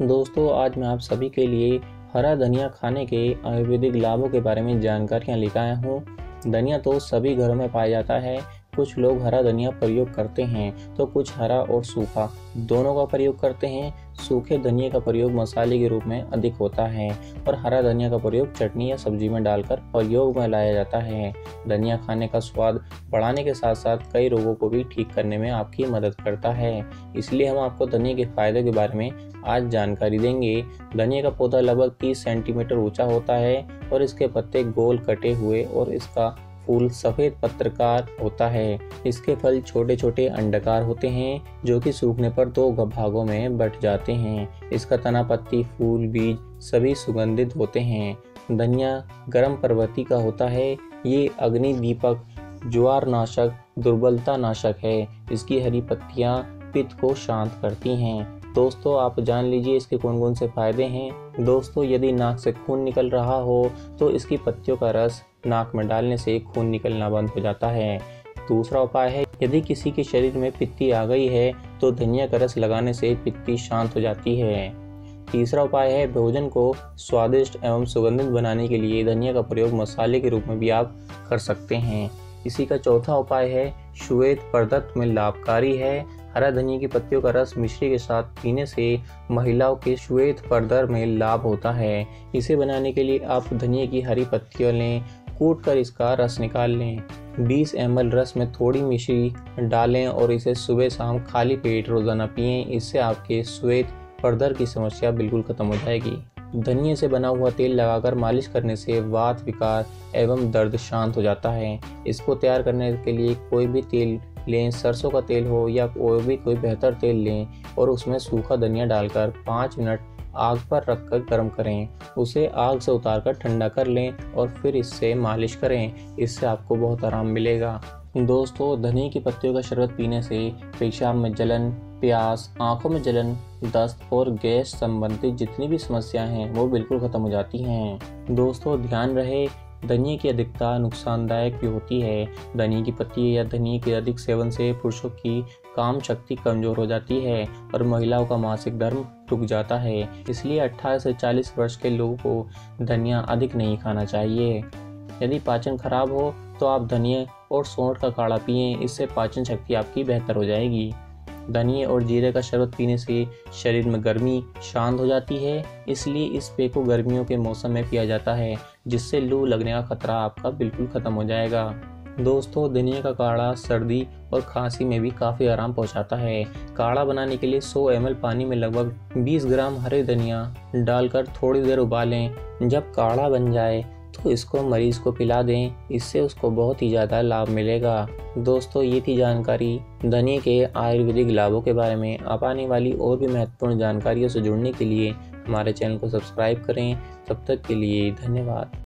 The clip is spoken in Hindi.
दोस्तों, आज मैं आप सभी के लिए हरा धनिया खाने के आयुर्वेदिक लाभों के बारे में जानकारियाँ लेकर आया हूँ। धनिया तो सभी घरों में पाया जाता है कुछ लोग हरा धनिया प्रयोग करते हैं तो कुछ हरा और सूखा। दोनों का प्रयोग करते हैं, सूखे धनिया का प्रयोग मसाले के रूप में अधिक होता है और हरा धनिया का प्रयोग चटनी या सब्ज़ी में डालकर प्रयोग में लाया जाता है। धनिया खाने का स्वाद बढ़ाने के साथ साथ कई रोगों को भी ठीक करने में आपकी मदद करता है। इसलिए हम आपको धनिया के फ़ायदे के बारे में आज जानकारी देंगे। धनिया का पौधा लगभग 30 सेंटीमीटर ऊँचा होता है और इसके पत्ते गोल कटे हुए और इसका फूल सफ़ेद पत्रकार होता है। इसके फल छोटे छोटे अंडकार होते हैं, जो कि सूखने पर दो भागों में बट जाते हैं। इसका तना पत्ती, फूल, बीज सभी सुगंधित होते हैं। धनिया गर्म प्रवृत्ति का होता है। ये अग्नि दीपक ज्वार नाशक दुर्बलता नाशक है। इसकी हरी पत्तियाँ पित्त को शांत करती हैं। दोस्तों, आप जान लीजिए इसके कौन कौन से फ़ायदे हैं। दोस्तों, यदि नाक से खून निकल रहा हो तो इसकी पत्तियों का रस नाक में डालने से खून निकलना बंद हो जाता है। दूसरा उपाय है, यदि किसी के शरीर में पित्ती आ गई है तो धनिया का रस लगाने से पित्ती शांत हो जाती है। तीसरा उपाय है, भोजन को स्वादिष्ट एवं सुगंधित बनाने के लिए धनिया का प्रयोग मसाले के रूप में भी आप कर सकते हैं। इसी का चौथा उपाय है, श्वेत प्रदत्त में लाभकारी है। हरा धनिया की पत्तियों का रस मिश्री के साथ पीने से महिलाओं के श्वेत पर्दर में लाभ होता है। इसे बनाने के लिए आप धनिया की हरी पत्तियों लें कूट कर इसका रस निकाल लें। 20 एम रस में थोड़ी मिश्री डालें और इसे सुबह शाम खाली पेट रोज़ाना पिए। इससे आपके श्वेत पर्दर की समस्या बिल्कुल खत्म हो जाएगी। धनिया से बना हुआ तेल लगाकर मालिश करने से वात विकार एवं दर्द शांत हो जाता है। इसको तैयार करने के लिए कोई भी तेल लें, सरसों का तेल हो या कोई भी, कोई बेहतर तेल लें और उसमें सूखा धनिया डालकर पाँच मिनट आग पर रखकर गर्म करें। उसे आग से उतार कर ठंडा कर लें और फिर इससे मालिश करें। इससे आपको बहुत आराम मिलेगा। दोस्तों धनिया की पत्तियों का शरबत पीने से पेशाब में जलन, प्यास, आँखों में जलन, दस्त और गैस संबंधित जितनी भी समस्याएँ हैं, वो बिल्कुल खत्म हो जाती हैं। दोस्तों, ध्यान रहे धनिया की अधिकता नुकसानदायक भी होती है। धनिया की पत्ती या धनिया के अधिक सेवन से पुरुषों की काम शक्ति कमज़ोर हो जाती है और महिलाओं का मासिक धर्म रुक जाता है। इसलिए 18 से 40 वर्ष के लोगों को धनिया अधिक नहीं खाना चाहिए। यदि पाचन खराब हो तो आप धनिया और सौंठ का काढ़ा पिए। इससे पाचन शक्ति आपकी बेहतर हो जाएगी। धनिया और जीरे का शरबत पीने से शरीर में गर्मी शांत हो जाती है, इसलिए इस पेय को गर्मियों के मौसम में पिया जाता है, जिससे लू लगने का खतरा आपका बिल्कुल खत्म हो जाएगा। दोस्तों, धनिया का काढ़ा सर्दी और खांसी में भी काफ़ी आराम पहुंचाता है। काढ़ा बनाने के लिए 100 एम पानी में लगभग 20 ग्राम हरे धनिया डालकर थोड़ी देर उबालें। जब काढ़ा बन जाए तो इसको मरीज़ को पिला दें, इससे उसको बहुत ही ज़्यादा लाभ मिलेगा। दोस्तों, ये थी जानकारी धनिया के आयुर्वेदिक लाभों के बारे में। आप आने वाली और भी महत्वपूर्ण जानकारियों से जुड़ने के लिए हमारे चैनल को सब्सक्राइब करें। तब तक के लिए धन्यवाद।